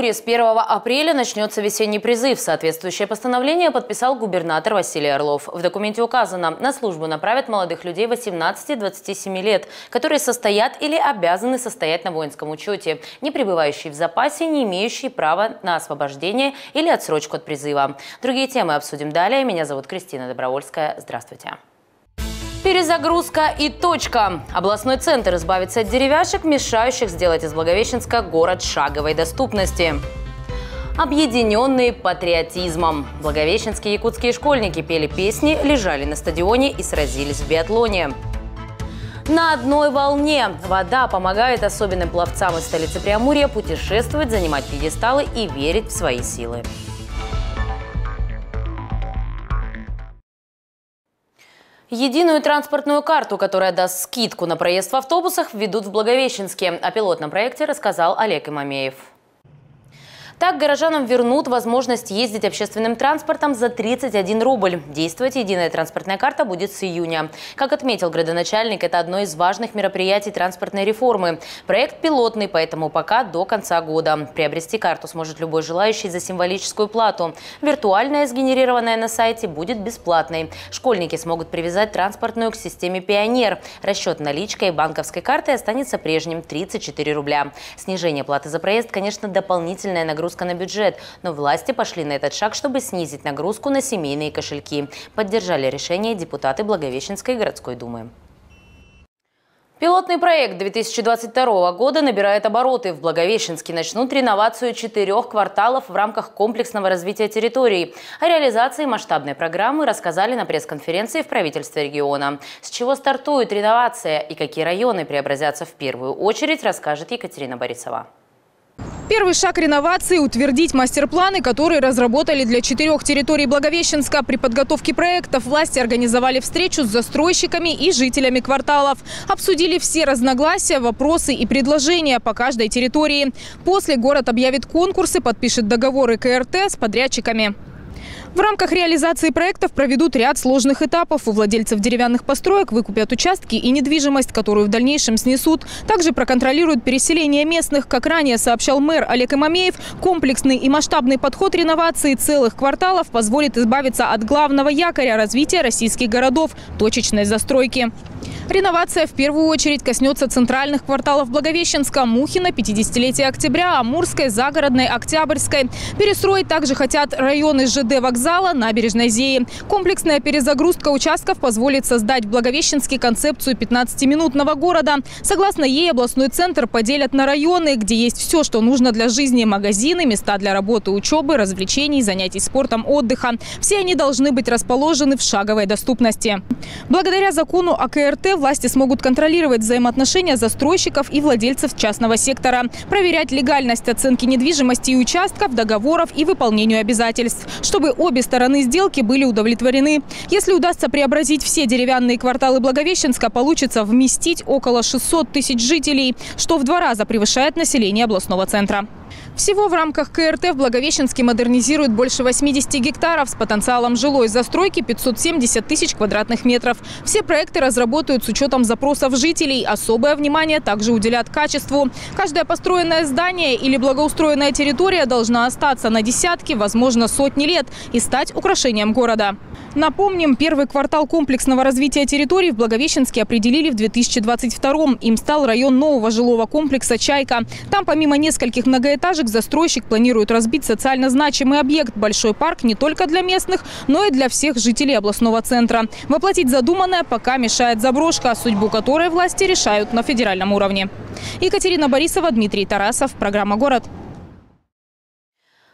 Преамуре с 1 апреля начнется весенний призыв. Соответствующее постановление подписал губернатор Василий Орлов. В документе указано, на службу направят молодых людей 18-27 лет, которые состоят или обязаны состоять на воинском учете, не пребывающие в запасе, не имеющие права на освобождение или отсрочку от призыва. Другие темы обсудим далее. Меня зовут Кристина Добровольская. Здравствуйте. Перезагрузка и точка. Областной центр избавится от деревяшек, мешающих сделать из Благовещенска город шаговой доступности. Объединенные патриотизмом. Благовещенские якутские школьники пели песни, лежали на стадионе и сразились в биатлоне. На одной волне. Вода помогает особенным пловцам из столицы Преамурья путешествовать, занимать пьедесталы и верить в свои силы. Единую транспортную карту, которая даст скидку на проезд в автобусах, введут в Благовещенске. О пилотном проекте рассказал Олег Имамеев. Так горожанам вернут возможность ездить общественным транспортом за 31 рубль. Действовать единая транспортная карта будет с июня. Как отметил градоначальник, это одно из важных мероприятий транспортной реформы. Проект пилотный, поэтому пока до конца года. Приобрести карту сможет любой желающий за символическую плату. Виртуальная, сгенерированная на сайте, будет бесплатной. Школьники смогут привязать транспортную к системе «Пионер». Расчет наличкой и банковской картой останется прежним – 34 рубля. Снижение платы за проезд, конечно, дополнительная нагрузка нагрузка на бюджет, но власти пошли на этот шаг, чтобы снизить нагрузку на семейные кошельки. Поддержали решение депутаты Благовещенской городской думы. Пилотный проект 2022 года набирает обороты. В Благовещенске начнут реновацию четырех кварталов в рамках комплексного развития территорий. О реализации масштабной программы рассказали на пресс-конференции в правительстве региона. С чего стартует реновация и какие районы преобразятся в первую очередь, расскажет Екатерина Борисова. Первый шаг реновации – утвердить мастер-планы, которые разработали для четырех территорий Благовещенска. При подготовке проектов власти организовали встречу с застройщиками и жителями кварталов. Обсудили все разногласия, вопросы и предложения по каждой территории. После город объявит конкурсы, подпишет договоры КРТ с подрядчиками. В рамках реализации проектов проведут ряд сложных этапов. У владельцев деревянных построек выкупят участки и недвижимость, которую в дальнейшем снесут. Также проконтролируют переселение местных. Как ранее сообщал мэр Олег Имамеев, комплексный и масштабный подход реновации целых кварталов позволит избавиться от главного якоря развития российских городов – точечной застройки. Реновация в первую очередь коснется центральных кварталов Благовещенска, Мухина, 50-летия октября, Амурской, Загородной, Октябрьской. Перестроить также хотят районы ЖД вокзала, набережной Зеи. Комплексная перезагрузка участков позволит создать в Благовещенске концепцию 15-минутного города. Согласно ей, областной центр поделят на районы, где есть все, что нужно для жизни. Магазины, места для работы, учебы, развлечений, занятий спортом, отдыха. Все они должны быть расположены в шаговой доступности. Благодаря закону о КРТ власти смогут контролировать взаимоотношения застройщиков и владельцев частного сектора, проверять легальность оценки недвижимости и участков, договоров и выполнению обязательств, чтобы обе стороны сделки были удовлетворены. Если удастся преобразить все деревянные кварталы Благовещенска, получится вместить около 600 тысяч жителей, что в два раза превышает население областного центра. Всего в рамках КРТ в Благовещенске модернизируют больше 80 гектаров с потенциалом жилой застройки 570 тысяч квадратных метров. Все проекты разработают с учетом запросов жителей. Особое внимание также уделят качеству. Каждое построенное здание или благоустроенная территория должна остаться на десятки, возможно, сотни лет и стать украшением города. Напомним, первый квартал комплексного развития территорий в Благовещенске определили в 2022 -м. Им стал район нового жилого комплекса «Чайка». Там помимо нескольких многоэтажек застройщик планирует разбить социально значимый объект – большой парк не только для местных, но и для всех жителей областного центра. Воплотить задуманное пока мешает заброшка, судьбу которой власти решают на федеральном уровне. Екатерина Борисова, Дмитрий Тарасов. Программа «Город».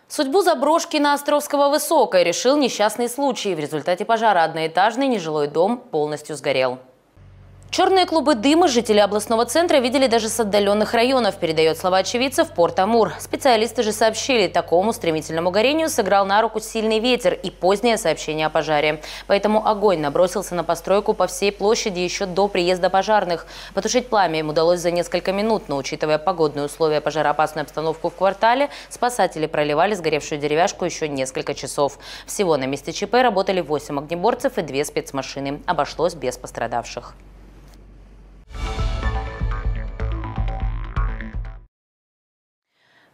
Судьбу заброшки на Островского Высокой решил несчастный случай. В результате пожара одноэтажный нежилой дом полностью сгорел. Черные клубы дыма жители областного центра видели даже с отдаленных районов, передает слова очевидцев Порт-Амур. Специалисты же сообщили, такому стремительному горению сыграл на руку сильный ветер и позднее сообщение о пожаре. Поэтому огонь набросился на постройку по всей площади еще до приезда пожарных. Потушить пламя им удалось за несколько минут, но учитывая погодные условия пожароопасную обстановку в квартале, спасатели проливали сгоревшую деревяшку еще несколько часов. Всего на месте ЧП работали 8 огнеборцев и 2 спецмашины. Обошлось без пострадавших.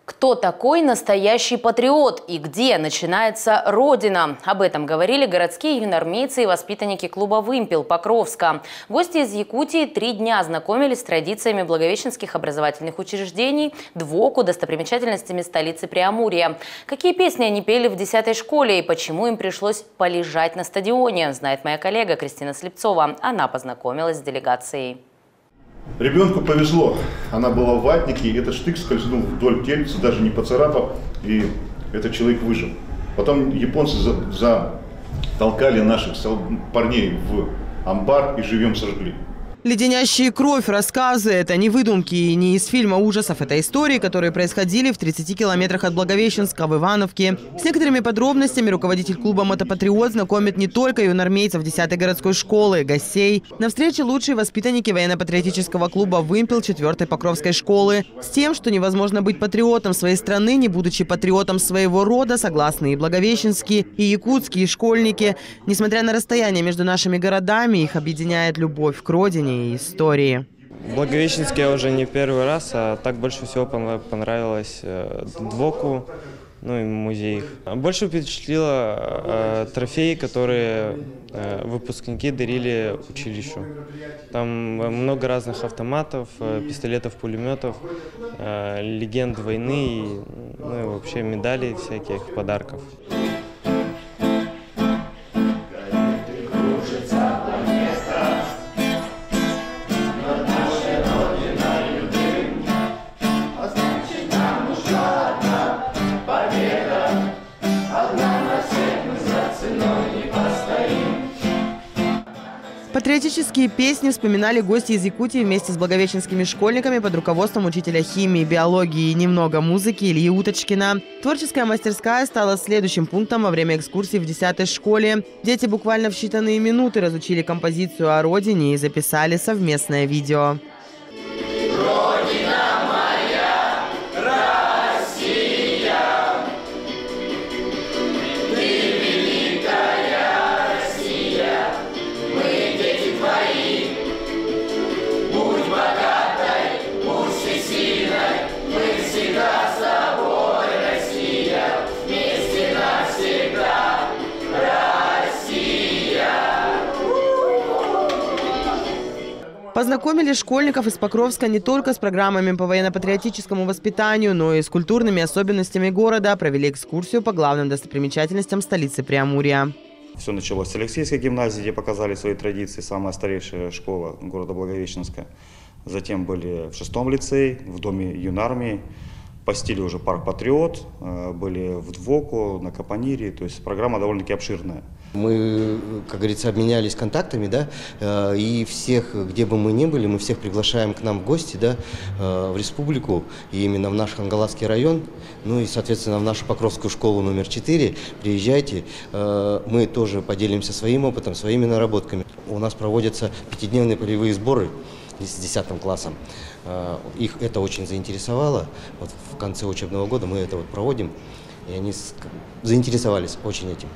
Кто такой настоящий патриот и где начинается Родина? Об этом говорили городские юнормейцы и воспитанники клуба «Вымпел» Покровска. Гости из Якутии три дня знакомились с традициями благовещенских образовательных учреждений, двоку, достопримечательностями столицы Преамурья. Какие песни они пели в 10 школе и почему им пришлось полежать на стадионе, знает моя коллега Кристина Слепцова. Она познакомилась с делегацией. Ребенку повезло. Она была в ватнике, и этот штык скользнул вдоль тельца, даже не поцарапав, и этот человек выжил. Потом японцы затолкали наших парней в амбар и живем сожгли. Леденящие кровь рассказы – это не выдумки и не из фильма ужасов. Это истории, которые происходили в 30 километрах от Благовещенска в Ивановке. С некоторыми подробностями руководитель клуба «Мотопатриот» знакомит не только юнормейцев 10-й городской школы, гостей. На встрече лучшие воспитанники военно-патриотического клуба «Вымпел» 4-й Покровской школы. С тем, что невозможно быть патриотом своей страны, не будучи патриотом своего рода, согласны и благовещенские, и якутские школьники. Несмотря на расстояние между нашими городами, их объединяет любовь к родине и истории. Благовещенск я уже не первый раз, а так больше всего понравилось э, Двоку, ну и музей. Больше впечатлило э, трофеи, которые э, выпускники дарили училищу. Там много разных автоматов, э, пистолетов, пулеметов, э, легенд войны, ну и вообще медалей всяких, подарков. Патриотические песни вспоминали гости из Якутии вместе с благовещенскими школьниками под руководством учителя химии, биологии и немного музыки Ильи Уточкина. Творческая мастерская стала следующим пунктом во время экскурсии в 10 школе. Дети буквально в считанные минуты разучили композицию о родине и записали совместное видео. Познакомили школьников из Покровска не только с программами по военно-патриотическому воспитанию, но и с культурными особенностями города, провели экскурсию по главным достопримечательностям столицы Преамурья. Все началось с Алексейской гимназии, где показали свои традиции, самая старейшая школа города Благовещенска. Затем были в шестом лицее, в доме юнармии посетили уже парк «Патриот», э, были в Двоку, на Капонире, то есть программа довольно-таки обширная. Мы, как говорится, обменялись контактами, да, э, и всех, где бы мы ни были, мы всех приглашаем к нам в гости, да, э, в республику, и именно в наш Хангаласский район, ну и, соответственно, в нашу Покровскую школу номер 4. Приезжайте, мы тоже поделимся своим опытом, своими наработками. У нас проводятся пятидневные полевые сборы с 10 классом. Их это очень заинтересовало. Вот в конце учебного года мы это вот проводим, и они заинтересовались очень этим.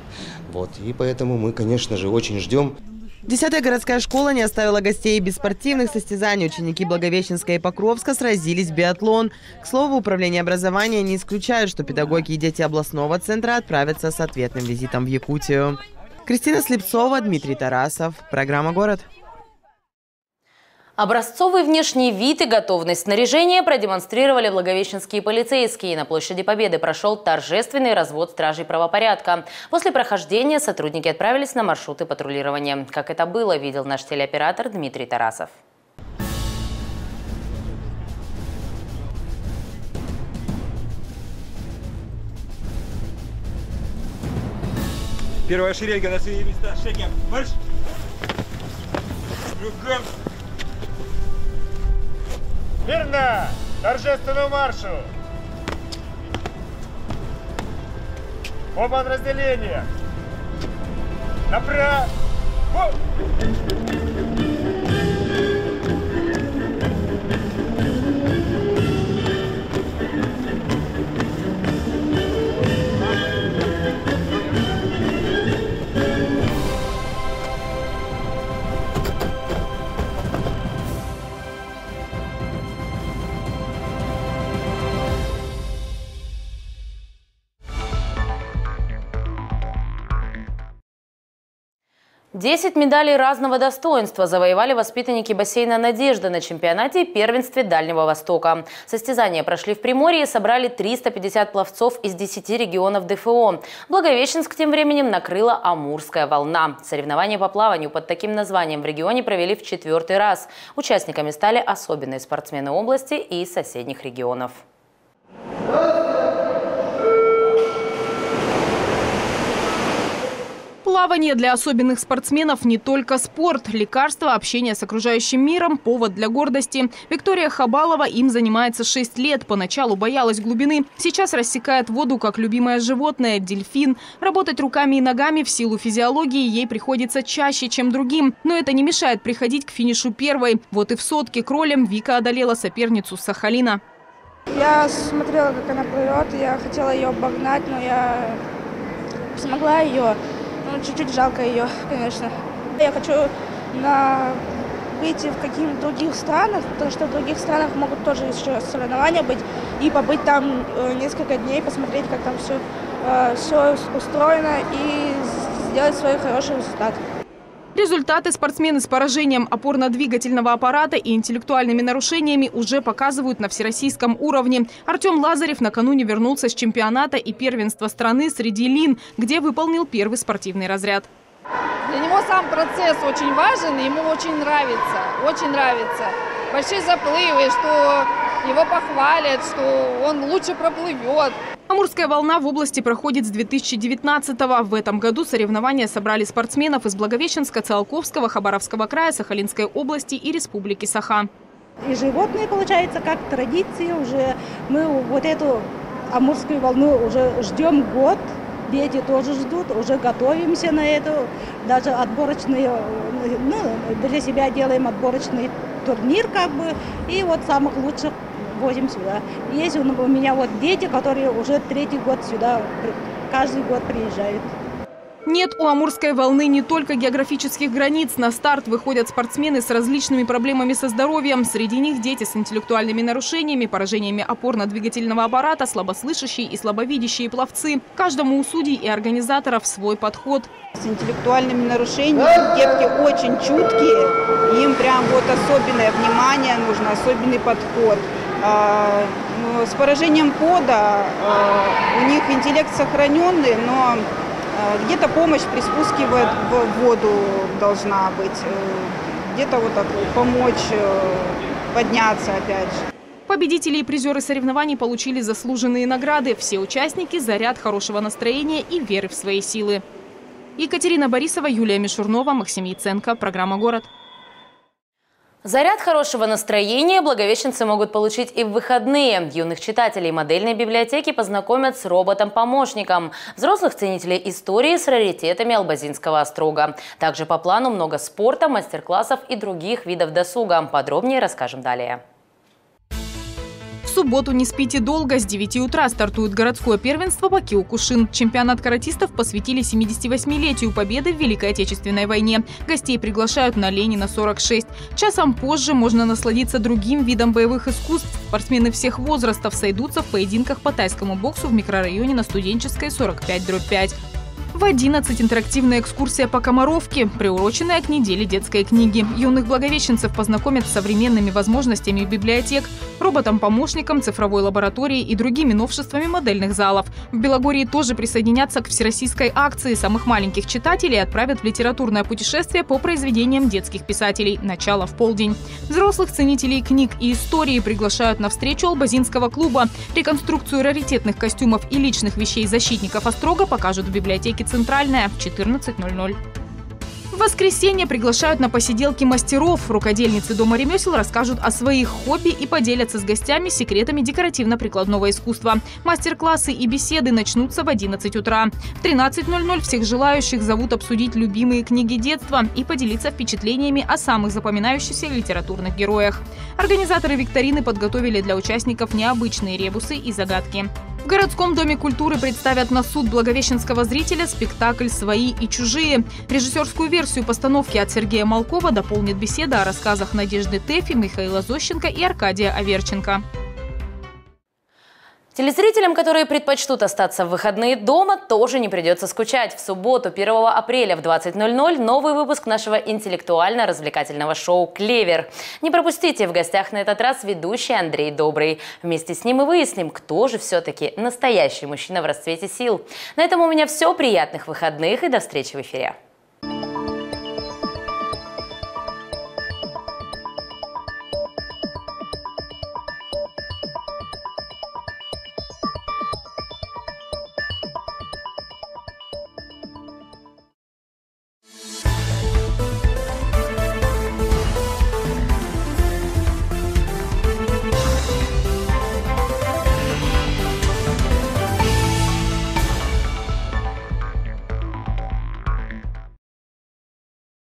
Вот. И поэтому мы, конечно же, очень ждем. Десятая городская школа не оставила гостей без спортивных состязаний. Ученики Благовещенска и Покровска сразились в биатлон. К слову, управление образования не исключает, что педагоги и дети областного центра отправятся с ответным визитом в Якутию. Кристина Слепцова, Дмитрий Тарасов. Программа «Город». Образцовый внешний вид и готовность снаряжения продемонстрировали благовещенские полицейские. На площади Победы прошел торжественный развод стражей правопорядка. После прохождения сотрудники отправились на маршруты патрулирования. Как это было, видел наш телеоператор Дмитрий Тарасов. Первая шеренга на свои места. Шагом. Марш! Кругом! Мирно! Торжественному маршу! По подразделениям! Направо! Десять медалей разного достоинства завоевали воспитанники бассейна «Надежда» на чемпионате и первенстве Дальнего Востока. Состязания прошли в Приморье и собрали 350 пловцов из 10 регионов ДФО. Благовещенск тем временем накрыла Амурская волна. Соревнования по плаванию под таким названием в регионе провели в четвертый раз. Участниками стали особенные спортсмены области и соседних регионов. Плавание для особенных спортсменов не только спорт. Лекарство, общение с окружающим миром – повод для гордости. Виктория Хабалова им занимается 6 лет. Поначалу боялась глубины. Сейчас рассекает воду, как любимое животное – дельфин. Работать руками и ногами в силу физиологии ей приходится чаще, чем другим. Но это не мешает приходить к финишу первой. Вот и в сотке кролем Вика одолела соперницу Сахалина. Я смотрела, как она плывет, я хотела ее обогнать, но я смогла ее ну, чуть-чуть жалко ее, конечно. Я хочу на выйти в каких-то других странах, потому что в других странах могут тоже еще соревнования быть, и побыть там э, несколько дней, посмотреть, как там все, э, все устроено, и сделать свой хороший результат. Результаты спортсмены с поражением опорно-двигательного аппарата и интеллектуальными нарушениями уже показывают на всероссийском уровне. Артем Лазарев накануне вернулся с чемпионата и первенства страны среди лин, где выполнил первый спортивный разряд. Для него сам процесс очень важен, ему очень нравится, очень нравится. Большие заплывы, что его похвалят, что он лучше проплывет. Амурская волна в области проходит с 2019-го. В этом году соревнования собрали спортсменов из Благовещенска, Циолковского, Хабаровского края, Сахалинской области и Республики Саха. И животные, получается, как традиции уже. Мы вот эту Амурскую волну уже ждем год. Дети тоже ждут, уже готовимся на эту. Даже отборочный, ну, для себя делаем отборочный турнир как бы. И вот самых лучших возим сюда. Есть у меня вот дети, которые уже третий год сюда каждый год приезжают. Нет у Амурской волны не только географических границ. На старт выходят спортсмены с различными проблемами со здоровьем. Среди них дети с интеллектуальными нарушениями, поражениями опорно-двигательного аппарата, слабослышащие и слабовидящие пловцы. Каждому у судей и организаторов свой подход. С интеллектуальными нарушениями детки очень чуткие. Им прям вот особенное внимание нужно, особенный подход. А, ну, с поражением пода а, у них интеллект сохраненный, но а, где-то помощь при спуске в воду должна быть, э, где-то вот так помочь э, подняться опять же. Победители и призеры соревнований получили заслуженные награды. Все участники – заряд хорошего настроения и веры в свои силы. Екатерина Борисова, Юлия Мишурнова, Максим Яценко. Программа «Город». Заряд хорошего настроения благовещенцы могут получить и в выходные. Юных читателей модельной библиотеки познакомят с роботом-помощником. Взрослых ценителей истории с раритетами Албазинского острога. Также по плану много спорта, мастер-классов и других видов досуга. Подробнее расскажем далее субботу не спите долго. С 9 утра стартует городское первенство по Киокушин. Чемпионат каратистов посвятили 78-летию победы в Великой Отечественной войне. Гостей приглашают на Ленина 46. Часом позже можно насладиться другим видом боевых искусств. Спортсмены всех возрастов сойдутся в поединках по тайскому боксу в микрорайоне на Студенческой 45-5. В 11 интерактивная экскурсия по Комаровке, приуроченная к неделе детской книги. Юных благовещенцев познакомят с современными возможностями библиотек, роботом-помощником, цифровой лабораторией и другими новшествами модельных залов. В Белогории тоже присоединятся к всероссийской акции. Самых маленьких читателей отправят в литературное путешествие по произведениям детских писателей. Начало в полдень. Взрослых ценителей книг и истории приглашают на встречу Албазинского клуба. Реконструкцию раритетных костюмов и личных вещей защитников Острога покажут в библиотеке «Центральная» в 14.00. В воскресенье приглашают на посиделки мастеров. Рукодельницы Дома ремесел расскажут о своих хобби и поделятся с гостями секретами декоративно-прикладного искусства. Мастер-классы и беседы начнутся в 11 утра. В 13.00 всех желающих зовут обсудить любимые книги детства и поделиться впечатлениями о самых запоминающихся литературных героях. Организаторы викторины подготовили для участников необычные ребусы и загадки. В городском доме культуры представят на суд благовещенского зрителя спектакль «Свои и чужие». Режиссерскую версию постановки от Сергея Малкова дополнит беседа о рассказах Надежды Тэфи, Михаила Зощенко и Аркадия Аверченко. Телезрителям, которые предпочтут остаться в выходные дома, тоже не придется скучать. В субботу, 1 апреля в 20.00 новый выпуск нашего интеллектуально-развлекательного шоу «Клевер». Не пропустите, в гостях на этот раз ведущий Андрей Добрый. Вместе с ним мы выясним, кто же все-таки настоящий мужчина в расцвете сил. На этом у меня все. Приятных выходных и до встречи в эфире.